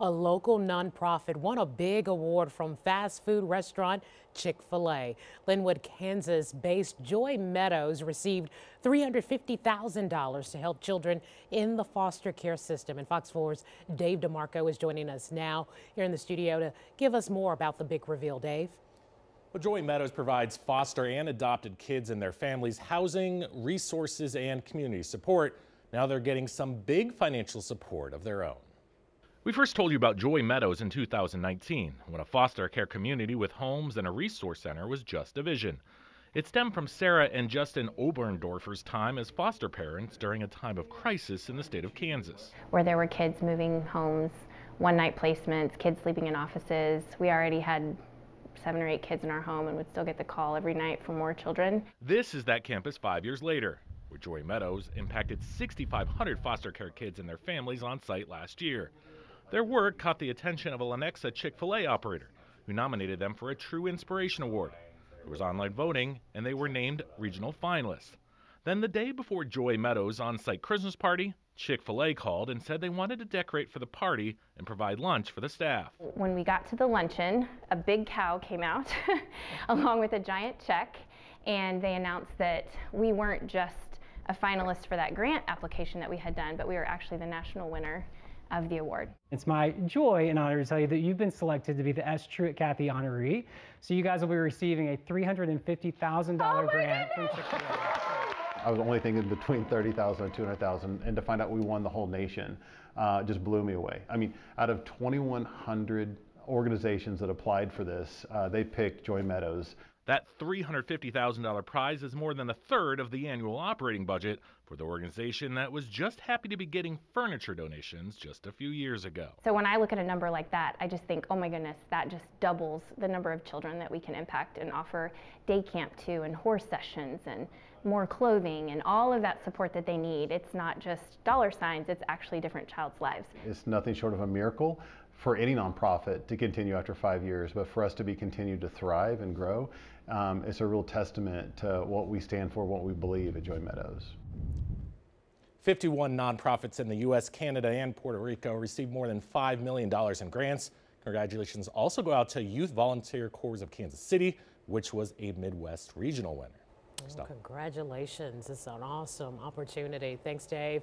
A local nonprofit won a big award from fast food restaurant Chick-fil-A. Linwood, Kansas based Joy Meadows received $350,000 to help children in the foster care system. And Fox 4's Dave DeMarco is joining us now here in the studio to give us more about the big reveal. Dave. Well, Joy Meadows provides foster and adopted kids and their families housing, resources, and community support. Now they're getting some big financial support of their own. We first told you about Joy Meadows in 2019, when a foster care community with homes and a resource center was just a vision. It stemmed from Sarah and Justin Oberndorfer's time as foster parents during a time of crisis in the state of Kansas. Where there were kids moving homes, one night placements, kids sleeping in offices. We already had seven or eight kids in our home and would still get the call every night for more children. This is that campus five years later, where Joy Meadows impacted 6,500 foster care kids and their families on site last year. Their work caught the attention of a Lenexa Chick fil A operator, who nominated them for a True Inspiration Award. There was online voting, and they were named regional finalists. Then, the day before Joy Meadows' on site Christmas party, Chick fil A called and said they wanted to decorate for the party and provide lunch for the staff. When we got to the luncheon, a big cow came out along with a giant check, and they announced that we weren't just a finalist for that grant application that we had done, but we were actually the national winner of the award. It's my joy and honor to tell you that you've been selected to be the S. Truett Cathy honoree. So you guys will be receiving a $350,000 oh grant from Chick-fil-A. I was only thinking between 30,000 and 200,000 and to find out we won the whole nation uh, just blew me away. I mean, out of 2,100 organizations that applied for this, uh, they picked Joy Meadows that $350,000 prize is more than a third of the annual operating budget for the organization that was just happy to be getting furniture donations just a few years ago. So when I look at a number like that, I just think, oh my goodness, that just doubles the number of children that we can impact and offer day camp to and horse sessions and more clothing and all of that support that they need. It's not just dollar signs, it's actually different child's lives. It's nothing short of a miracle for any nonprofit to continue after five years, but for us to be continued to thrive and grow, um, it's a real testament to what we stand for, what we believe at Joy Meadows. 51 nonprofits in the U.S., Canada, and Puerto Rico received more than $5 million in grants. Congratulations also go out to Youth Volunteer Corps of Kansas City, which was a Midwest regional winner. Well, congratulations. It's an awesome opportunity. Thanks, Dave.